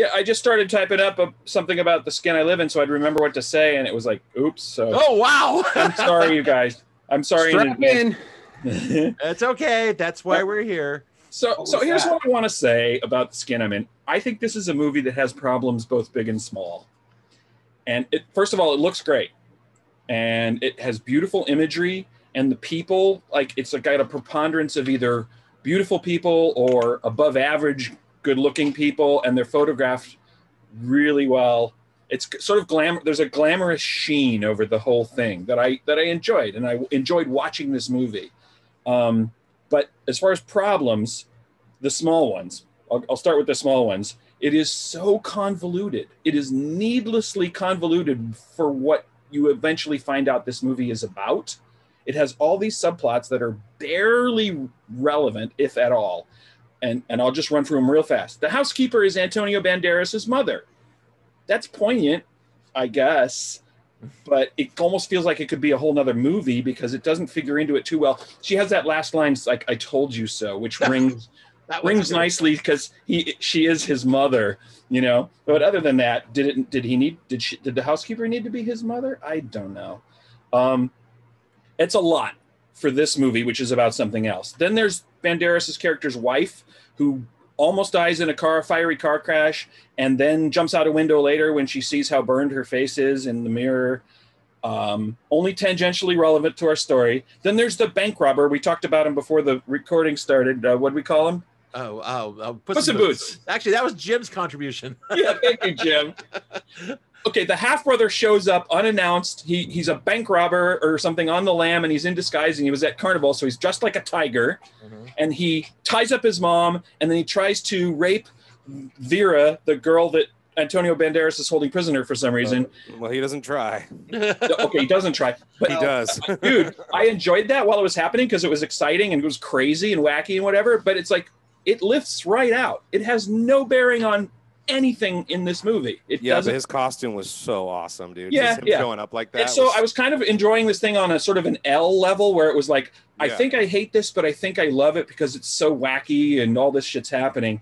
Yeah, I just started typing up a, something about the skin I live in, so I'd remember what to say, and it was like, "Oops." So Oh wow! I'm sorry, you guys. I'm sorry. in Strap in. advance. That's okay. That's why we're here. so, What so was here's that? what I want to say about the skin I'm in. I think this is a movie that has problems both big and small. And it, first of all, it looks great, and it has beautiful imagery, and the people like it's got a preponderance of either beautiful people or above average good looking people, and they're photographed really well. It's sort of glam. There's a glamorous sheen over the whole thing that I that I enjoyed, and I enjoyed watching this movie. Um, but as far as problems, the small ones. I'll, I'll start with the small ones. It is so convoluted. It is needlessly convoluted for what you eventually find out this movie is about. It has all these subplots that are barely relevant, if at all. And, and I'll just run through them real fast. The housekeeper is Antonio Banderas' mother. That's poignant, I guess, but it almost feels like it could be a whole nother movie because it doesn't figure into it too well. She has that last line, like "I told you so," which rings That rings nicely because he she is his mother, you know. But other than that, did it did he need did she did the housekeeper need to be his mother? I don't know. Um, it's a lot for this movie, which is about something else. Then there's Banderas' character's wife, who almost dies in a car, a fiery car crash, and then jumps out a window later when she sees how burned her face is in the mirror. Um, only tangentially relevant to our story. Then there's the bank robber. We talked about him before the recording started. Uh, what do we call him? Oh, oh, oh Puss, Puss in in Boots. Actually, that was Jim's contribution. yeah, thank you, Jim. Okay, the half brother shows up unannounced. He he's a bank robber or something on the lam, and he's in disguise. And he was at carnival, so he's dressed like a tiger. Mm-hmm. And he ties up his mom, and then he tries to rape Vera, the girl that Antonio Banderas is holding prisoner for some reason. Oh, well, he doesn't try. okay, he doesn't try, but He does. dude, I enjoyed that while it was happening because it was exciting and it was crazy and wacky and whatever. But it's like it lifts right out. It has no bearing on anything in this movie. It yeah, doesn't but his costume was so awesome, dude. Yeah, Just him yeah. showing up like that. and so I was kind of enjoying this thing on a sort of an L level where it was like, I think I hate this, but I think I love it because it's so wacky and all this shit's happening.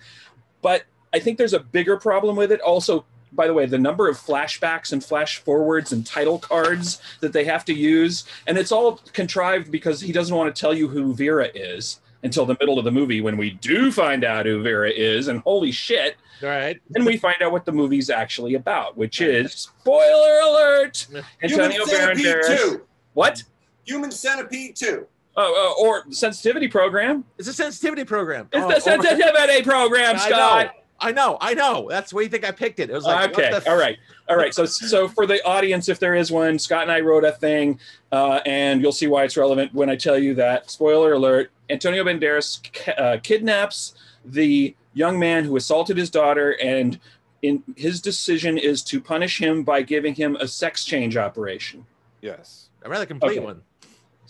But I think there's a bigger problem with it. Also, by the way, the number of flashbacks and flash forwards and title cards that they have to use, and it's all contrived because he doesn't want to tell you who Vera is until the middle of the movie when we do find out who Vera is, and holy shit, All right. then we find out what the movie's actually about, which is spoiler alert. Human Antonio Centipede Banderas. What? Human Centipede 2. Oh, uh, or sensitivity program. It's a sensitivity program. It's Oh, the oh, sensitivity program, I Scott. Know. I know. I know. That's where you think I picked it. It was like, what okay, the f- all right, all right. So, so for the audience, if there is one, Scott and I wrote a thing, uh, and you'll see why it's relevant when I tell you that. Spoiler alert: Antonio Banderas ki- uh, kidnaps the young man who assaulted his daughter, and in his decision is to punish him by giving him a sex change operation. yes. A rather complete Okay. one.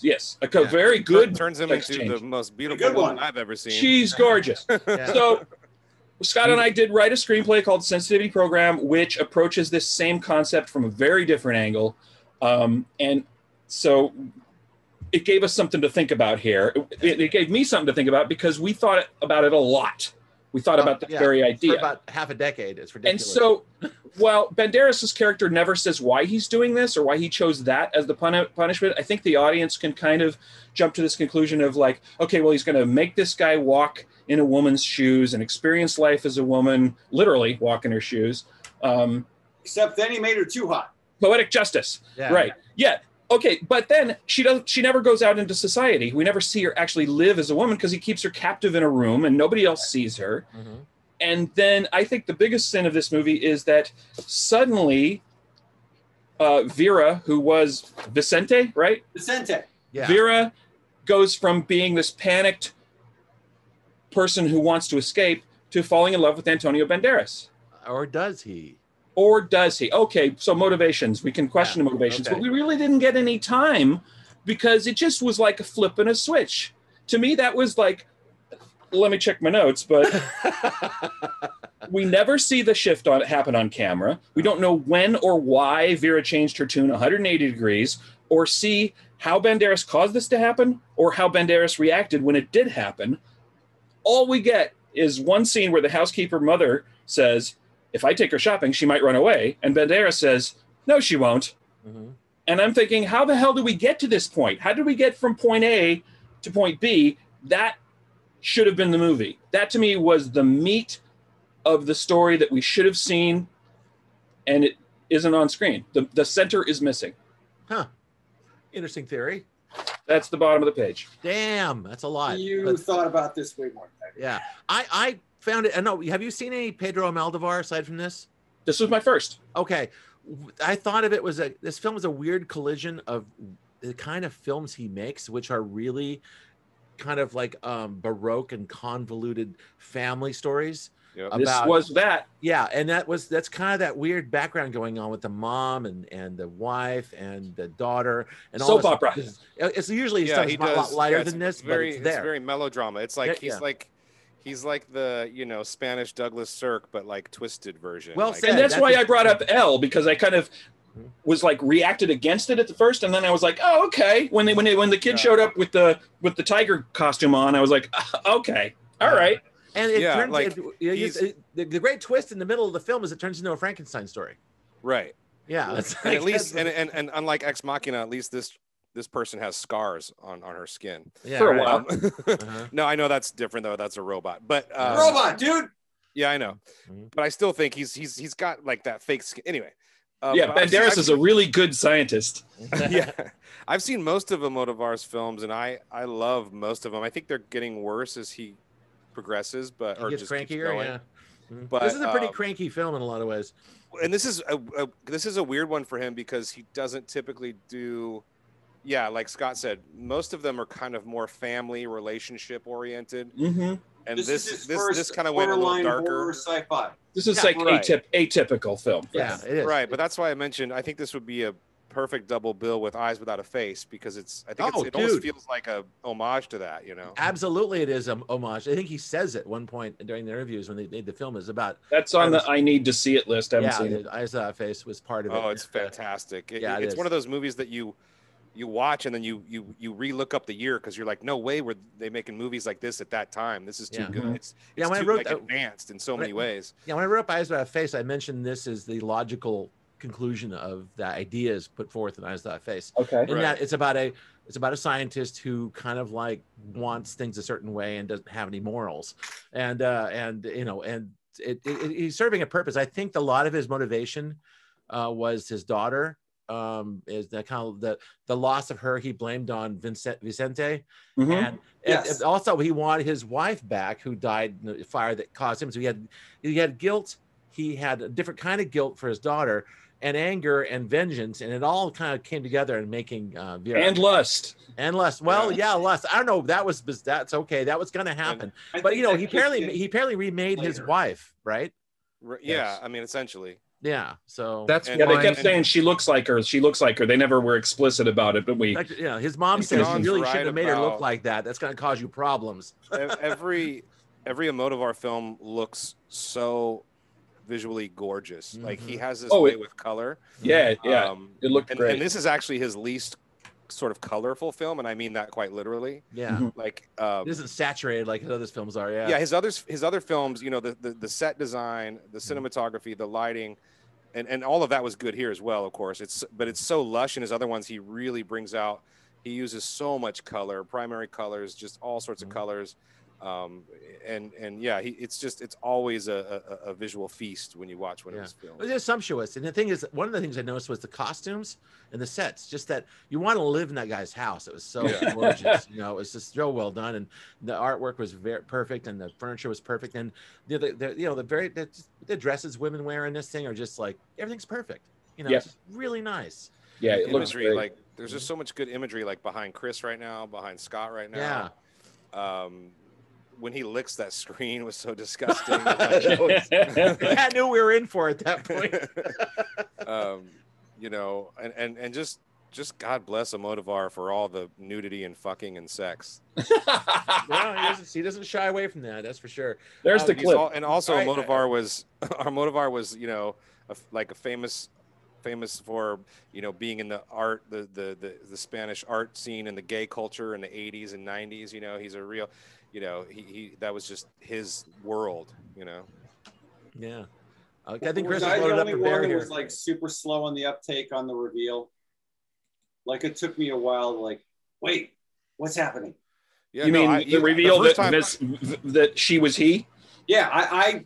Yes, a co- Yeah. very good. Turns him sex into change. the most beautiful woman one. I've ever seen. She's gorgeous. Yeah. So Scott and I did write a screenplay called Sensitivity Program, which approaches this same concept from a very different angle. Um, and so it gave us something to think about here. It, it gave me something to think about because we thought about it a lot. We thought about that Yeah, very For idea. about half a decade. It's ridiculous. And so, well, Banderas' character never says why he's doing this or why he chose that as the puni- punishment, I think the audience can kind of jump to this conclusion of like, okay, well, he's going to make this guy walk in a woman's shoes and experience life as a woman, literally walk in her shoes. Um, Except then he made her too hot. poetic justice, Yeah. right? Yeah. Okay, but then she doesn't She never goes out into society. We never see her actually live as a woman because he keeps her captive in a room and nobody else sees her. Mhm. And then I think the biggest sin of this movie is that suddenly uh, Vera, who was Vicente, right? Vicente. Yeah. Vera goes from being this panicked person who wants to escape to falling in love with Antonio Banderas. Or does he? Or does he? Okay, so motivations. We can question Yeah, the motivations, okay. but we really didn't get any time because it just was like a flip and a switch. To me, that was like, let me check my notes, but we never see the shift on happen on camera. We don't know when or why Vera changed her tune 180 degrees, or see how Banderas caused this to happen, or how Banderas reacted when it did happen. All we get is one scene where the housekeeper mother says, if I take her shopping, she might run away. And Bandera says, no, she won't. Mm-hmm. And I'm thinking, how the hell do we get to this point? How did we get from point A to point B? That should have been the movie. That to me was the meat of the story that we should have seen, and it isn't on screen. The, the center is missing. Huh. Interesting theory. That's the bottom of the page. Damn, that's a lot. You But- thought about this way more. than I did. yeah, I I found it. I know. Have you seen any Pedro Almodovar aside from this? This was my first. Okay, I thought of it was a this film is a weird collision of the kind of films he makes, which are really kind of like um baroque and convoluted family stories. Yep. this was that. Yeah, and that was that's kind of that weird background going on with the mom and and the wife and the daughter and all Soap this- opera. It's, it's usually yeah, stuff he a lot lighter yeah, it's than this, Very, but it's there. very melodrama. It's like Yeah, he's yeah. like he's like the you know Spanish Douglas Sirk, but like twisted version. Well like, and that's that's why I brought up L because I kind of was like reacted against it at the first, and then I was like, oh okay. When they when they, when the kid Yeah. showed up with the with the tiger costume on, I was like, okay, all right. And it Yeah, turns like, it, you know, it- the, the great twist in the middle of the film is it turns into a Frankenstein story. right. Yeah, that's And at least and, and and unlike Ex Machina, at least this this person has scars on on her skin. yeah, for a right. while. Um, Uh-huh. no, I know that's different though. That's a robot, but uh, Robot, dude. Yeah, I know, Mhm. but I still think he's he's he's got like that fake skin. Anyway, um, yeah, but I've seen- Banderas I've is a really good scientist. yeah i've seen most of Almodovar's films and i i love most of them i think they're getting worse as he progresses but He or gets just keeps crankier. going. Yeah. Mhm. But, this is a pretty um, cranky film in a lot of ways. and this is a, a this is a weird one for him because he doesn't typically do yeah like scott said most of them are kind of more family relationship oriented hmm and This, this is his this this kind of went a little darker sci-fi. This is Yeah, like right. atyp- atypical film. for Yeah, it is. right but that's why i mentioned i think this would be a perfect double bill with eyes without a face because it's i think Oh, it's, it almost feels like a homage to that you know Absolutely, it is a homage. I think he says at one point during the interviews when they made the film is about That's on the I need to see it list. I haven't yeah, seen it. Eyes Without a Face was part of it. Oh, it's fantastic. It- yeah, it it's is. one of those movies that you you watch and then you you you re-look up the year because you're like, no way were they making movies like this at that time. This is too Yeah. good. Mhm. It's, Yeah, it's when I too wrote like, advanced in so when I- many ways. Yeah, when I wrote up Eyes Without a Face, I mentioned this as the logical conclusion of the ideas put forth in Eyes Without a Face. Okay. In Right. that it's about a it's about a scientist who kind of like wants things a certain way and doesn't have any morals, and uh, and you know and it, it, it- he's serving a purpose. I think a lot of his motivation uh, was his daughter. Um, is the kind of the the loss of her he blamed on Vincent Vicente, Mhm. and, and- Yes. and also he wanted his wife back who died in the fire that caused him so he had he had guilt he had a different kind of guilt for his daughter and anger and vengeance and it all kind of came together in making uh Vera. And lust. and lust well Yeah. yeah lust i don't know that was that's okay that was gonna happen but you know he apparently he apparently remade his wife right R- Yeah, Yes. I mean, essentially. Yeah so That's And- Yeah, they why. kept saying she looks like her. She looks like her. They never were explicit about it, but we. like, you know, his mom John's you really right shouldn't have made her look like that that's gonna cause you problems every every Almodovar film looks so visually gorgeous. Like he Mhm. has this Oh, way it- with color. Yeah, yeah. Um, it looked and, great. and this is actually his least sort of colorful film, and I mean that quite literally. yeah Mhm. Like, um, it isn't saturated like his other films are yeah yeah. his others his other films you know the, the the set design the Mm-hmm. cinematography the lighting and and all of that was good here as well of course it's but it's so lush in his other ones he really brings out he uses so much color primary colors just all sorts Mhm. of colors um and and yeah he it's just it's always a, a, a visual feast when you watch one Yeah. of his films It is sumptuous. And the thing is, one of the things I noticed was the costumes and the sets. Just that you want to live in that guy's house. It was so Yeah. gorgeous. You know, it was just so well done, and the artwork was very perfect, and the furniture was perfect, and the, the, the you know the very the, the dresses women wear in this thing are just like everything's perfect. You know, Yeah. it's really nice. yeah, it looks imagery great. like there's just so much good imagery like behind chris right now behind scott right now Yeah. um when he licks that screen was so disgusting Like, I knew we were in for it at that point. um, you know, and, and and just just God bless Almodovar for all the nudity and fucking and sex. no, he doesn't, he doesn't shy away from that. That's for sure. There's Uh, the He's clip. all- and also Right. Almodovar was Almodovar was you know a, like a famous famous for you know being in the art the, the the the Spanish art scene and the gay culture in the 80s and 90s. You know, he's a real you know he, he that was just his world. You know. Yeah. I think Chris was I the loaded up only for one bear that here. was like super slow on the uptake on the reveal? Like it took me a while to like, wait, what's happening? Yeah, you no, mean I- the reveal first that time- this, that she was he? Yeah, I, I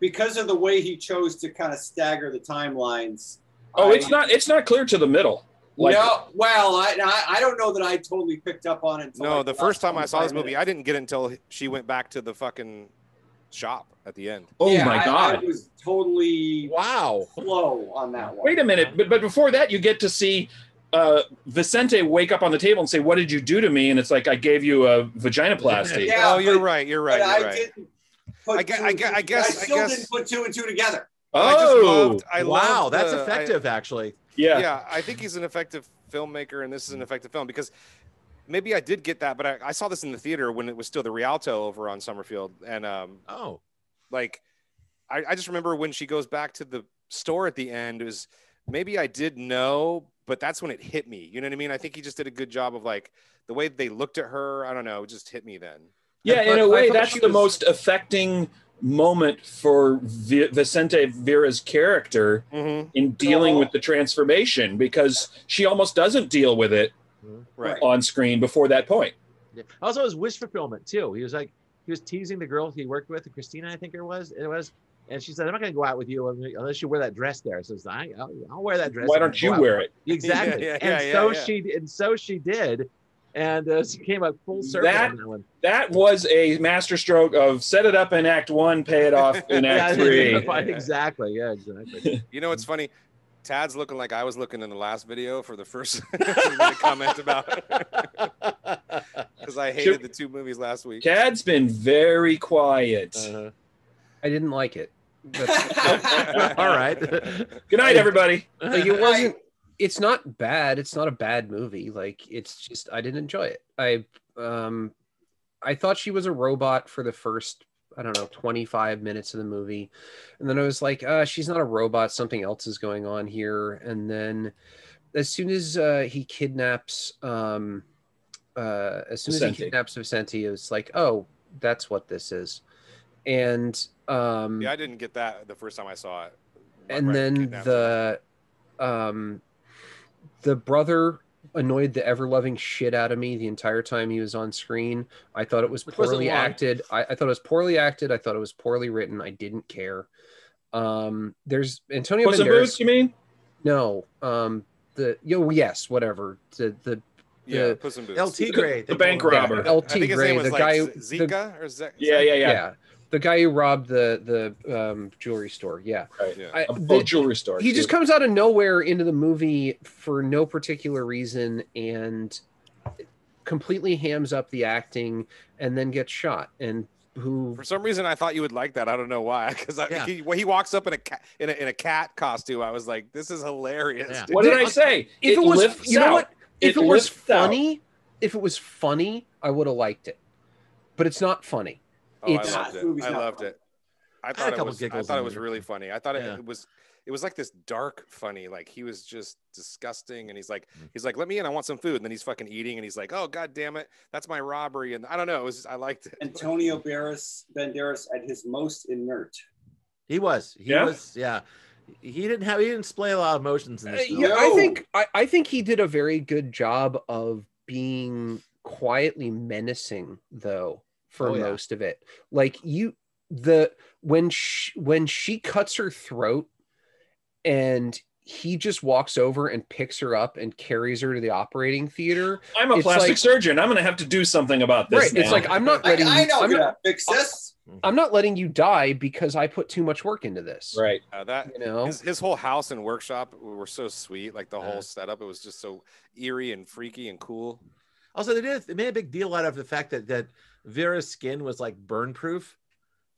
because of the way he chose to kind of stagger the timelines. Oh, I- it's not. It's not clear to the middle. Like, no, well, I, I I don't know that I totally picked up on it. Until No, like the first time I saw this 25 movie. I didn't get it until she went back to the fucking shop at the end. oh Yeah, my I- god! I, was totally Wow. slow on that one. Wait a minute, but but before that, you get to see uh, Vicente wake up on the table and say, "What did you do to me?" And it's like, "I gave you a vaginoplasty." Yeah, oh, you're but- right. You're right. I You're right. didn't. I gue- two I and gue- two- I guess- I I still guess- didn't put two and two together. I just Oh, loved. I wow, loved that's the- I- effective, actually. Yeah. yeah, I think he's an effective filmmaker, and this is an effective film because maybe I did get that, but I, I saw this in the theater when it was still the Rialto over on Summerfield, and um, Oh, like I, I just remember when she goes back to the store at the end, it was maybe I did know, but that's when it hit me. You know what I mean? I think he just did a good job of like the way they looked at her. I don't know, it just hit me then. Yeah, I in a way, that's the was- most affecting moment for Vi- Vicente Vera's character Mm-hmm. in dealing Oh. with the transformation because she almost doesn't deal with it Right. on screen before that point. yeah. also his wish fulfillment too. He was like, he was teasing the girl he worked with, Christina, I think it was. It was, and she said, "I'm not going to go out with you unless you wear that dress there." So I, I'll, I'll wear that dress. Why don't you wear it? Exactly. Yeah, yeah, and yeah, so yeah. she and so she did, and uh, she came up full circle That- on that one. That was a masterstroke of set it up in Act One, pay it off in Act Yeah, Three. exactly. Yeah, exactly. You know what's funny? Tad's looking like I was looking in the last video for the first for me to comment about because I hated the two movies last week. Tad's been very quiet. Uh, I didn't like it. All right. Good night, everybody. like it wasn't. It's not bad. It's not a bad movie. Like it's just I didn't enjoy it. I um, I thought she was a robot for the first I don't know 25 minutes of the movie, and then I was like, uh, she's not a robot. Something else is going on here. And then as soon as uh, he kidnaps um, uh, as soon as he kidnaps Vicente, it was like, oh, that's what this is. And um, Yeah, I didn't get that the first time I saw it. and then the um the brother annoyed the ever loving shit out of me the entire time he was on screen i thought it was Which poorly acted I, I thought it was poorly acted i thought it was poorly written i didn't care um there's antonio Puss in Banderas, Boots, you mean? no um the yo yes whatever the the Yeah, the- Puss in Boots. El Tigre, The bank robber. I lt think his gray name was the like guy Z- who- the, Zika or Zek. Yeah, yeah, yeah. yeah. The guy who robbed the the um jewelry store yeah Right. Yeah. I, A the- both jewelry store. he just comes out of nowhere into the movie for no particular reason and completely hams up the acting and then gets shot and who For some reason, I thought you would like that. I don't know why. Because Yeah. he, when he walks up in a cat in a, in a cat costume, I was like, "This is hilarious." Yeah. What did I say? if it, was you know out. what if it, was lifts out. funny if it was funny i would have liked it but it's not funny Oh, I loved it. I loved it. I had a thought it was. I thought it was there. really funny. I thought Yeah. it, it was. It was like this dark funny. Like he was just disgusting, and he's like, Mm. he's like, "Let me in. I want some food." And then he's fucking eating, and he's like, "Oh god damn it, that's my robbery." And I don't know. It was. I liked it. Antonio Banderas, Banderas at his most inert. He was. He Yeah? was. Yeah. He didn't have. He didn't display a lot of emotions in Uh, this. film. yeah i think I, I think he did a very good job of being quietly menacing though for Oh, yeah. most of it like you the when she, when she cuts her throat and he just walks over and picks her up and carries her to the operating theater I'm a It's plastic like- surgeon. I'm going to have to do something about this. right it's like i'm not I, letting I you, know I'm, you're not, gonna fix this. I'm not letting you die because i put too much work into this right. Uh, that you know his, his whole house and workshop were so sweet. Like the Yeah. whole setup, it was just so eerie and freaky and cool. Also, they did. They made a big deal out of the fact that that Vera's skin was like burn proof.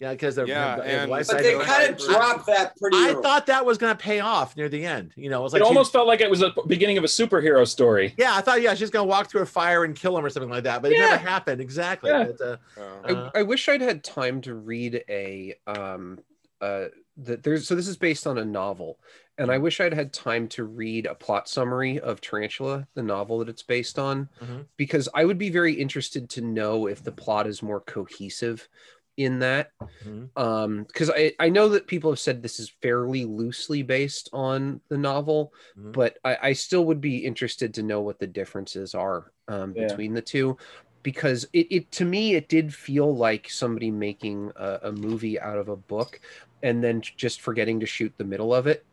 Yeah, because of Yeah, her- her and- life But they of- kind of dropped that pretty I early. thought that was gonna pay off near the end. You know, it was like she- almost felt like it was a beginning of a superhero story. yeah, I thought yeah, she's gonna walk through a fire and kill him or something like that, but it never happened. Exactly. Yeah. But, uh, Uh, Uh, I, I wish I'd had time to read a um uh the, there's so this is based on a novel and I wish I'd had time to read a plot summary of Tarantula, the novel that it's based on, Mhm. because I would be very interested to know if the plot is more cohesive in that Mhm. um because I, I know that people have said this is fairly loosely based on the novel Mhm. but I, I still would be interested to know what the differences are um, Yeah. between the two because it, it to me it did feel like somebody making a, a movie out of a book and then just forgetting to shoot the middle of it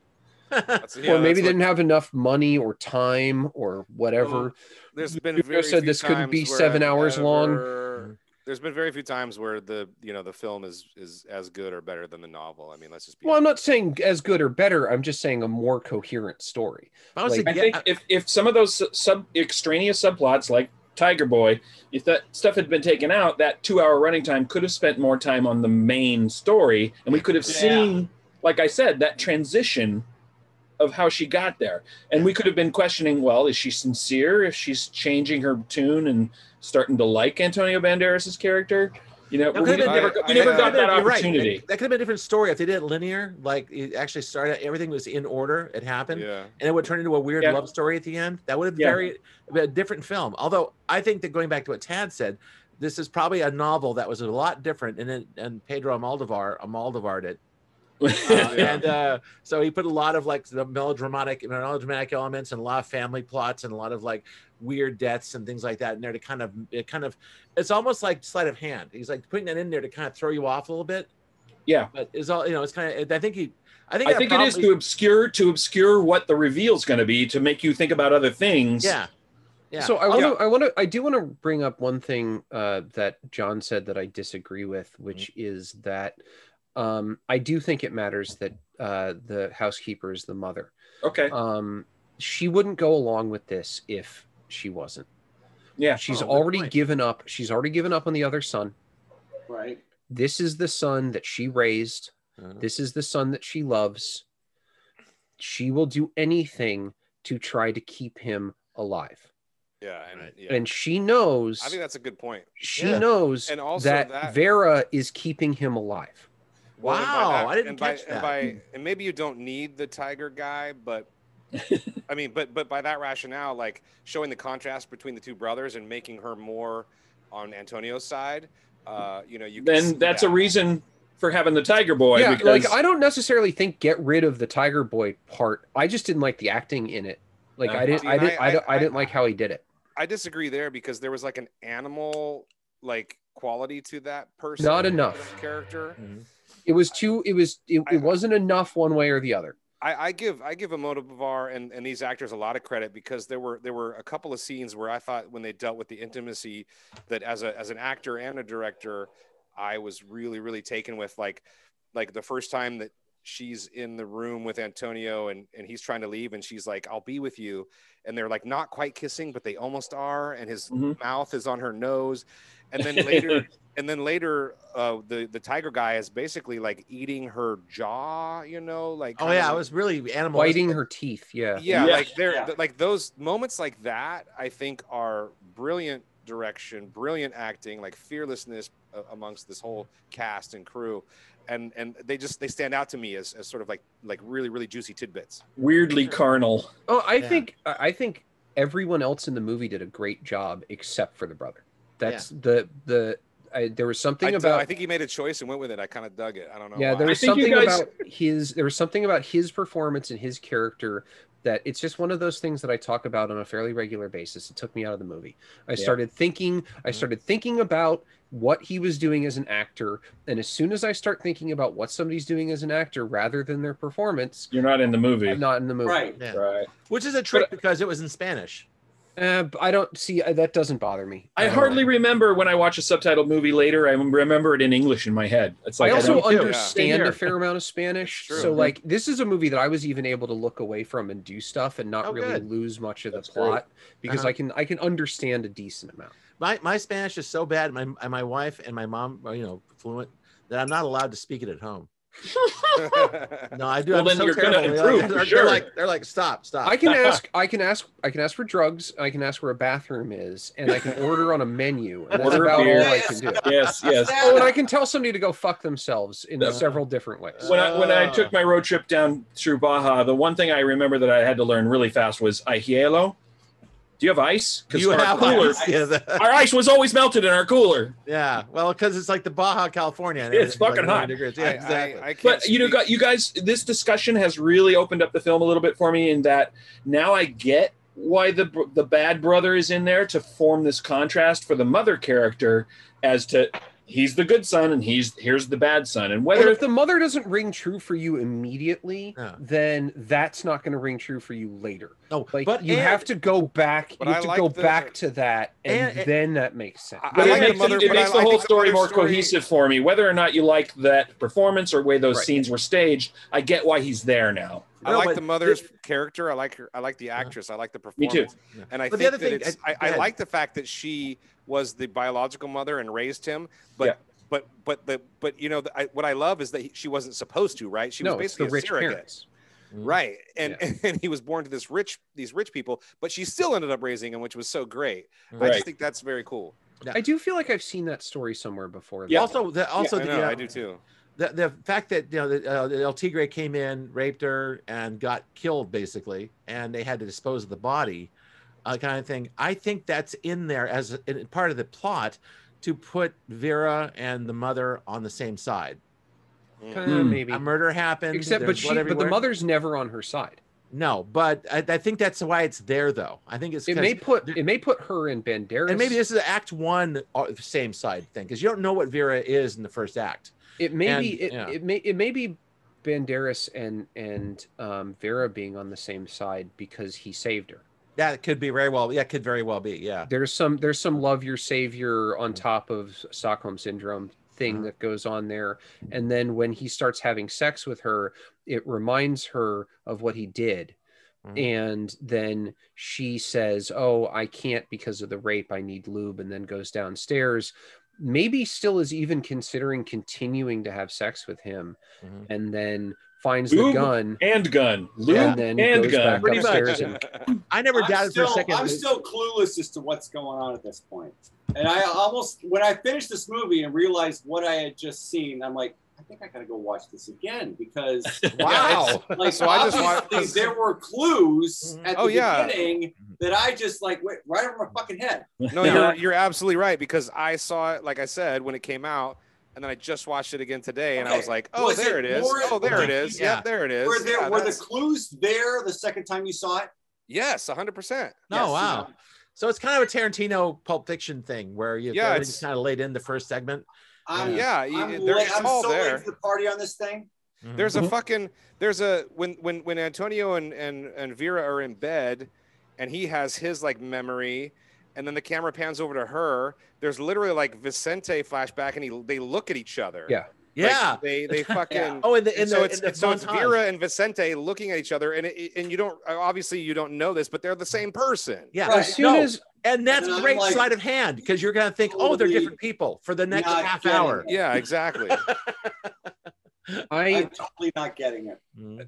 That's- or maybe they didn't have enough money or time or whatever Well, there's been Studio very said few this couldn't be seven I've hours long. Mm-hmm. There's been very few times where the you know the film is is as good or better than the novel. I mean, let's just be well i'm not saying as good or better i'm just saying a more coherent story If I was Like, to I get- think if, if some of those sub extraneous subplots like Tiger Boy, if that stuff had been taken out, that two hour running time could have spent more time on the main story, and we could have Yeah. seen, like I said, that transition of how she got there, and we could have been questioning, well, is she sincere? If she's changing her tune and starting to like Antonio Banderas' character, you know, That we could have been never, different- we never I- got that You're right. opportunity. That could have been a different story if they did it linear. Like it actually started, everything was in order. It happened, Yeah. and it would turn into a weird Yeah. love story at the end. That would have Yeah. very a different film. Although I think that going back to what Tad said, this is probably a novel that was a lot different, and it, and Pedro Almodovar Almodovar it. Uh, Yeah. and uh, so he put a lot of like the melodramatic melodramatic elements and a lot of family plots and a lot of like weird deaths and things like that in there to kind of it kind of it's almost like sleight of hand he's like putting that in there to kind of throw you off a little bit Yeah. but it's all you know it's kind of i think he i think I that think it is to obscure to obscure what the reveal is going to be to make you think about other things. yeah yeah So I want to, I want to, I do want to bring up one thing uh, that John said that I disagree with, which is that um, I do think it matters that uh, the housekeeper is the mother. Okay. Um, she wouldn't go along with this if she wasn't. Yeah. She's Oh, already given up. She's already given up on the other son. Right. This is the son that she raised. Uh, This is the son that she loves. She will do anything to try to keep him alive. Yeah. And, yeah. And she knows I think that's a good point. she Yeah. knows And also that, that- Vera is keeping him alive. Well, and by Wow, that- I didn't and by, catch and that. by and maybe you don't need the tiger guy, but I mean, but but by that rationale, like showing the contrast between the two brothers and making her more on Antonio's side, uh, you know, you then that's a reason for having the Tiger Boy yeah, because like I don't necessarily think get rid of the Tiger Boy part. I just didn't like the acting in it. Like Yeah. I didn't, See, I and didn't, I- I, don't- I I- didn't like how he did it. I disagree there because there was like an animal like quality to that person. Not enough. character. mhm. It was too. It was. It, it wasn't enough one way or the other. I, I give I give Almodovar and, and these actors a lot of credit because there were there were a couple of scenes where I thought when they dealt with the intimacy that as a as an actor and a director I was really really taken with like like the first time that she's in the room with Antonio and and he's trying to leave and she's like I'll be with you and they're like not quite kissing but they almost are and his Mhm. mouth is on her nose and then later and then later uh the the tiger guy is basically like eating her jaw you know like oh kinda yeah like- it was really animal Biting her teeth. Yeah. yeah, Yeah. like they're Yeah. like those moments like that i think are brilliant direction brilliant acting like fearlessness uh, amongst this whole cast and crew and and they just they stand out to me as, as sort of like like really really juicy tidbits weirdly carnal. Oh, I Yeah. think. I I think everyone else in the movie did a great job except for the brother. That's the the. I, there was something I, d- about I think he made a choice and went with it i kind of dug it i don't know yeah why. there was something guys- about his there was something about his performance and his character that it's just one of those things that i talk about on a fairly regular basis it took me out of the movie i started thinking i Mhm. started thinking about what he was doing as an actor and as soon as i start thinking about what somebody's doing as an actor rather than their performance You're not in the movie. i'm not in the movie Right. yeah. Right. which is a trick because it was in spanish uh, i don't see uh, that doesn't bother me I hardly remember when I watch a subtitled movie later. I remember it in English in my head. It's like I I also don't- yeah. understand a fair amount of Spanish. So like this is a movie that I was even able to look away from and do stuff and not Oh, really good. lose much of That's the plot because Uh-huh. I can I can understand a decent amount. My my spanish is so bad my and my wife and my mom are you know fluent that i'm not allowed to speak it at home no i do Well, I'm then so you're gonna terrible. They're like, they're, sure. they're like they're like stop stop I can ask I can ask I can ask for drugs, I can ask where a bathroom is, and I can order on a menu. And that's Order about all beer. I can do. yes, yes. Oh, and I can tell somebody to go fuck themselves in Yeah. several different ways. When I when I took my road trip down through Baja, the one thing I remember that I had to learn really fast was "I hielo." Do you have ice? Because You our have cooler, ice. Yeah, the- our ice was always melted in our cooler. yeah. Well, because it's like the Baja California. and It's everything's like fucking 90 hot. Degrees. Yeah, I- I- exactly. I can't But you know, you guys, this discussion has really opened up the film a little bit for me. In that now I get why the the bad brother is in there to form this contrast for the mother character as to he's the good son and he's here's the bad son, and And whether if the mother doesn't ring true for you immediately, Yeah. then that's not going to ring true for you later. no, Like but you and- have to go back. But You I have to like go the- back to that, and, And- then that makes sense. I- but like it the makes, mother- it, it but makes I the whole the story mother more story- cohesive for me. Whether or not you like that performance or way those Right. scenes were staged, I get why he's there now. I No, like the mother's character. I like her. I like the actress. I like the performance. Me performance. too. And I But the think other that thing- it's, I, I like the fact that she was the biological mother and raised him. But Yeah. but but the but you know the, I, what I love is that he, she wasn't supposed to. Right? She no, was it's the basically a rich surrogate. parents. Right. And, Yeah. and he was born to this rich these rich people, but she still ended up raising him, which was so great. right. I just think that's very cool. I do feel like I've seen that story somewhere before. Yeah. though. Also, the, also I the, know, uh, I do too. The the fact that you know the, uh, El Tigre came in, raped her, and got killed basically, and they had to dispose of the body, uh, kind of thing. I think that's in there as a, in part of the plot to put Vera and the mother on the same side. Mm. Hmm. maybe. A murder happened, Except, but she, but the mother's never on her side. no, but I, I think that's why it's there though. I think it's It 'cause- may put it may put her in Banderas. and maybe this is Act One uh, same side thing because you don't know what Vera is in the first act. It may and- be it, yeah. it may it may be Banderas and and um, Vera being on the same side because he saved her. That could be very well. Yeah, could very well be. Yeah. There's some there's some love your savior on top of Stockholm syndrome thing Mhm. that goes on there, and then when he starts having sex with her, it reminds her of what he did. Mhm. And then she says, Oh, I can't because of the rape. I need lube. And then goes downstairs. Maybe still is even considering continuing to have sex with him Mhm. and then finds Lube the gun And gun, lube and then and goes gun. back Pretty much. upstairs. And, I never I'm doubted still, for a second. I'm still clueless as to what's going on at this point. And I almost, when I finished this movie and realized what I had just seen, I'm like, I think I gotta go watch this again because, wow. like, So I just obviously want- there were clues Mhm. at the Oh, yeah. beginning that I just like went right over my fucking head. No, you're you're absolutely right because I saw it, like I said, when it came out, and then I just watched it again today, and I was like, oh, Was there it it is. more- Oh, there it okay, is. yeah. There it is. Were there Yeah, were the clues there the second time you saw it? yes, hundred percent. No, Yes, wow. So it's kind of a Tarantino Pulp Fiction thing where you Yeah, everything's it's- kind of laid in the first segment. I'm, Yeah, I'm, you- la- there- it's I'm all so late there. to the party on this thing. There's Mm-hmm. a fucking there's a when when when Antonio and and and Vera are in bed, and he has his like memory, and then the camera pans over to her. There's literally like Vicente flashback, and he they look at each other. Yeah. Like, yeah. they they fucking. oh, in the in and the, so it's, in the it's, so it's. Vera and Vicente looking at each other, and it, and you don't obviously you don't know this, but they're the same person. Yeah. Right. as soon No. as And that's And great like, sleight of hand because you're gonna think, oh, they're different people for the next half getting hour. it. Yeah, exactly. I, I'm totally not getting it. Mhm.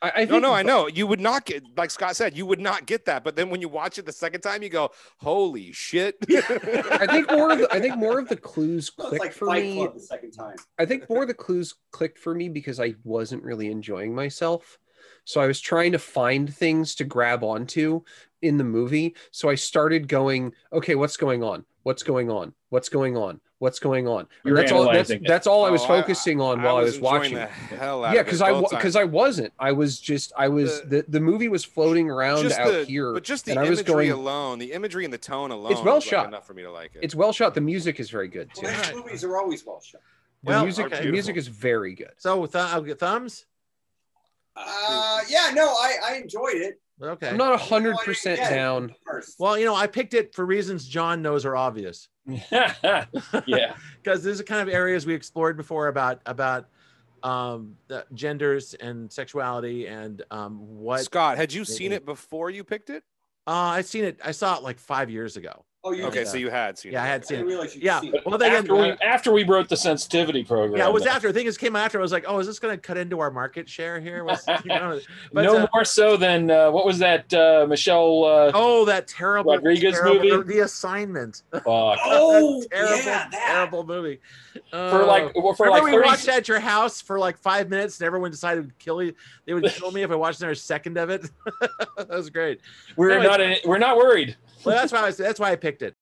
I, I think no, no, I know you would not get like Scott said, you would not get that. But then when you watch it the second time, you go, "Holy shit!" I think more of the, I think more of the clues It's clicked like for Fight me. Club the second time. I think more of the clues clicked for me because I wasn't really enjoying myself. So I was trying to find things to grab onto in the movie. So I started going, okay, what's going on? What's going on? What's going on? What's going on? You're that's all. That's that's all I was Oh, I- focusing on while I was, enjoying watching. the hell out Yeah, because I because. I wasn't. I was just I was the the movie was floating around just out the, here. but just the and I was imagery going- alone, the imagery and the tone alone, it's well was, like, shot. enough for me to like it. It's well shot. The music is very good too. Well, movies are always well shot. The Well, music okay. the music is very good. So th- I'll get thumbs. Uh, yeah, no, I, I enjoyed it. Okay. I'm not No, I hundred percent get down. Well, you know, I picked it for reasons John knows are obvious. yeah. because there's the kind of areas we explored before about about um the genders and sexuality and um what Scott, had you seen it before you picked it? uh i seen it i saw it like five years ago oh, you Okay, did. so you had seen yeah it. i had I seen didn't it realize you Yeah. could see well then after we uh, after we wrote the sensitivity program. yeah it was then. after the thing is came after i was like oh is this going to cut into our market share here What's- you know, but, no uh, more so than uh, what was that uh, Michelle uh, oh that terrible Rodriguez terrible, movie? the assignment fuck. Oh, terrible yeah, that. terrible movie for like Oh. for Remember like we 30 watched that at your house for like five minutes and everyone decided to kill you. They would kill me if I watched another second of it. that was great. we're Anyways. not in, we're not worried. Well, that's why I was, that's why I picked it.